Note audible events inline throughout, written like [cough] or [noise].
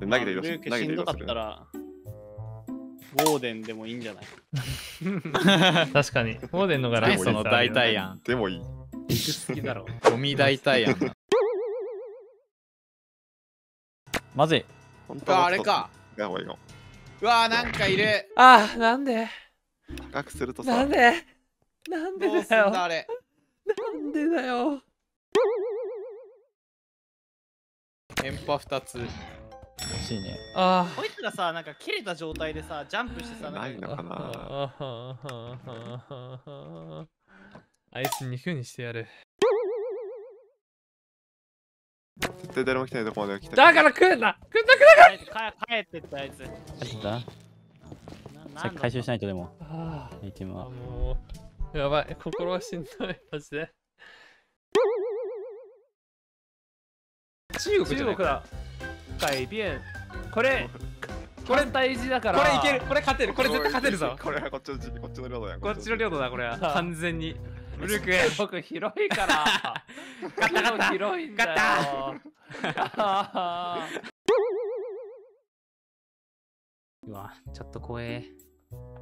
で投げて移動ルーす。る。投げてんどか移動す。る。ったら、ウォーデンでもいいんじゃない確かに。ウォーデンのが何その代替や案でもいい。低す。ぎだろ。ゴミ代替案だまずい。本当はあれか。うわなんかいるあー、なんで高くす。るとさなん、でなんでだよ。なんでだよ。電波2つ欲しいね。あこいつらさ、なんか切れた状態でさ、ジャンプしてさ、なんかないのかなあ。あいつ肉にしてやる。絶対誰も来てないとこまで来て。だから来んな来んな来んな帰帰ってったやつ。帰ったなさっき回収しないとでも、ああアイテムは。もう、やばい、心がしんどい、マジで。中国じゃない中国だ。改变。これ、これ大事だ。から。これいけるこれ勝てるこれ絶対勝てるぞこれはこっちのこっちの領土や。こっちの領土だ。これは完全にブルク僕広いから。勝った勝広いんだ。よ。うわ、ちょっと怖え。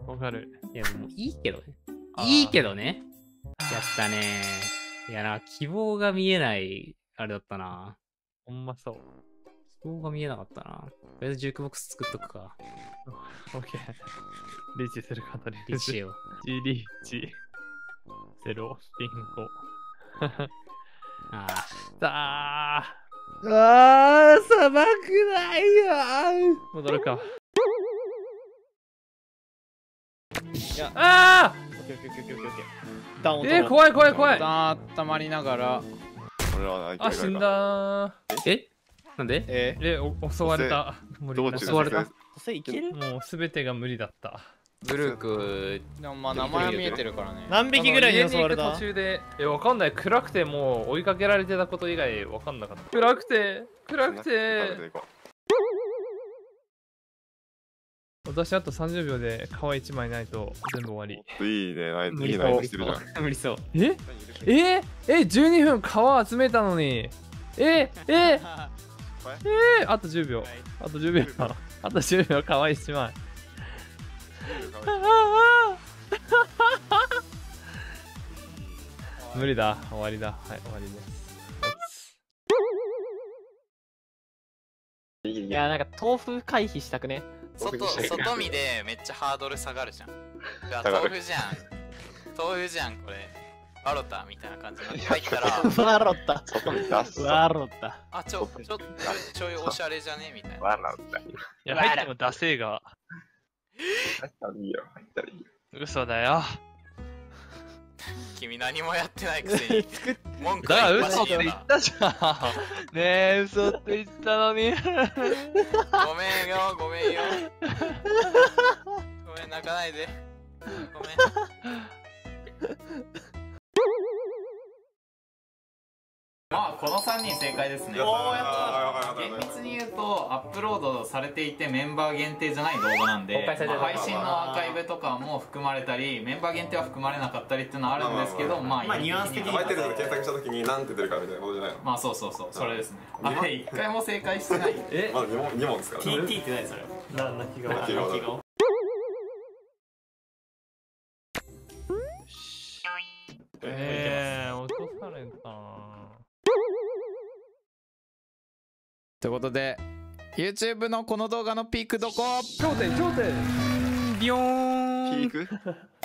わかる。いや、もういいけどね。いいけどね。やったね。いやな、希望が見えない、あれだ。ったな。ほんまそう。希望が見えなかったな。とりあえずジュークボックス作っとくか。オッケー。リーチする方に。リーチしよう。G リーチ。ゼロ、ビンゴ。[laughs] あさあ。あー、砂漠ないよ戻るか。いやあオッケーオッケーオッケーオッケーオッケー。ダウンーえー、怖い怖い怖い。あ温まりながら俺ら。あ、死んだえ？なんで？え？え、お襲われた。無理だ。襲われた？それいける？もうすべてが無理だった。ブルークでもまあ名前は見えてるからね。何匹ぐらいに襲われた？途中で、え、わかんない。暗くてもう追いかけられてたこと以外わかんなかった。暗くて、暗くて。私あと30秒で皮1枚ないと全部終わり。いいね、ない無理そうナイフしてるじゃん。無理そう。え？え？え？12分皮集めたのに。え？え？え？えあと10秒。あと10秒。あと10秒皮1枚。[laughs] 無理だ。終わりだ。はい、終わりです。いや、なんか豆腐回避したくね。外外見で [laughs] めっちゃハードル下がるじゃんうわ下がる豆腐じゃん豆腐じゃんこれバロタみたいな感じに入ったらワロッタ。外に出す。ワロッタ。あちょちょちょいおしゃれじゃね？みたいなわらった。いや、入ってもダセーが。入ったらいいよ、入ったらいいよ。嘘だよ。君何もやってないくせに。[laughs] 文句だからは言っ嘘って言ったじゃん。ねえ、嘘って言ったのに。ごめんよごめんよ。ごめん泣かないで。ごめん。まあこの3人正解ですね。やったこうやあー厳密に言うとアップロードされていてメンバー限定じゃない動画なんでまあ配信のアーカイブとかも含まれたりメンバー限定は含まれなかったりっていうのはあるんですけどまあまあニュアンス的に入ってるの検索したときに何て出るかみたいなことじゃないの？まあそうそうそうそれですね。あれ一回も正解してない。[laughs] え？まだ2問 ,2 問ですか？らね。TT って何それ？な、泣き顔。泣き顔だ。泣き顔。えー、落とされた。ということで YouTube のこの動画のピークどこ？頂点、頂点ビヨーンピーク？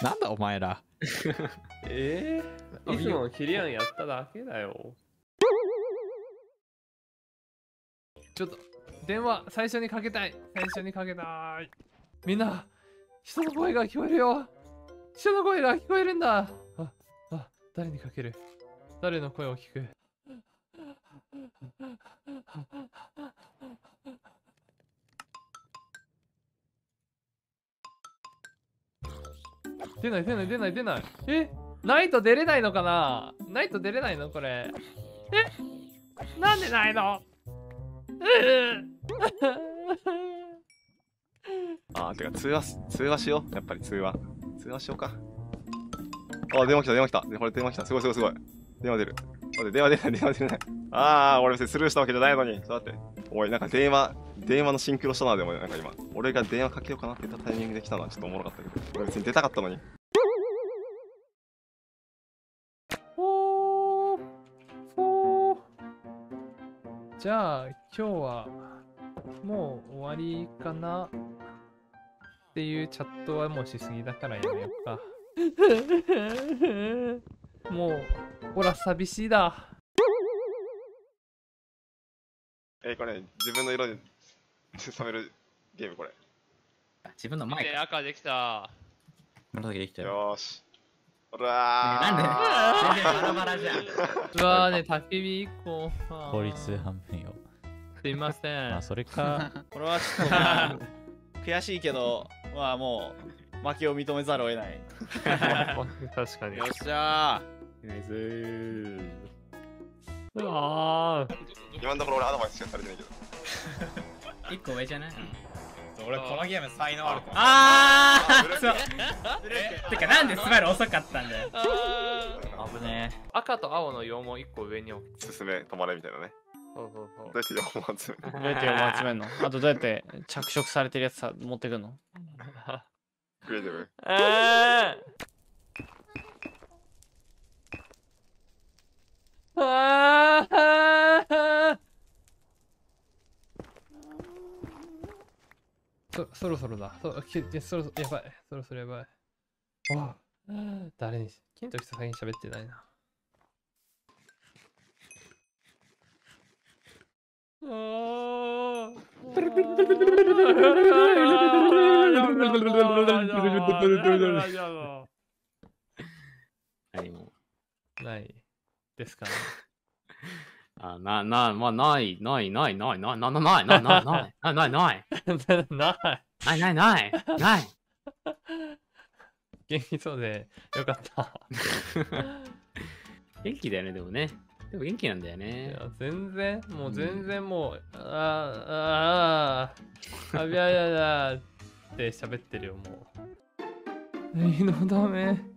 なんだお前ら [laughs] えー、いつもキリアンやっただけだよ。ちょっと、電話、最初にかけたい。最初にかけたい。みんな、人の声が聞こえるよ。人の声が聞こえるんだ。あ、あ、誰にかける？誰の声を聞く？出ない出ない出ない出ないえ？ないと出れないのかな？ないと出れないの？これえ？なんでないの？ううあー、てか通話、通話しよう。やっぱり通話。通話しようか。あ、電話来た、電話来た。これ電話来た。すごいすごいすごい。電話出る。待って、電話出ない、電話出ない。あー、俺別にスルーしたわけじゃないのに。ちょっと待って。おい、なんか電話、電話のシンクロしたな、でもなんか今。俺が電話かけようかなって言ったタイミングで来たのはちょっとおもろかったけど。俺別に出たかったのに。じゃあ今日はもう終わりかなっていうチャットはもうしすぎだからやめようか [laughs] もうほら寂しいだえこれ、自分の色に染めるゲームこれ。自分の前か。赤できた。紫できたよ。よーし。ほらー。なんで？全然バラバラじゃん。うわーね焚き火1個効率半分よ。すいませんまあ、それか。[laughs] これはちょっとまあ [laughs] 悔しいけど、まあもう負けを認めざるを得ない。確かによっしゃナイスうわー今のところ俺アドバイスしかされてないけど。[laughs] 一個上じゃない？ー。俺このゲーム才能あるかも。あーーそう。てかなんでスバル遅かったんだよ。危ね赤と青の羊毛1個上に置く。進め止まれみたいなね。そうそうそう。どうやって4本集める？どうやって読集めんの？あとどうやって着色されてるやつさ持ってくんの？クリエイティブ？えー、あーそそろそろだそそろそろやばいそろそろやばいあ誰に金時先に喋ってないなあー何も。ないですかね。[laughs] あ、な、な、まあ、ない、ない、ない、ない、ない、ない、ない、[laughs] ない、ない、ない、ない、ない、ない、ない。ない、ない、ない、ない。[laughs] 元気そうでよかった。[laughs] 元気だよね、でもね。でも元気なんだよいね。や全然、もう全然もう、あーあー、あびゃやだって喋ってるよ、もう。いいのダメ。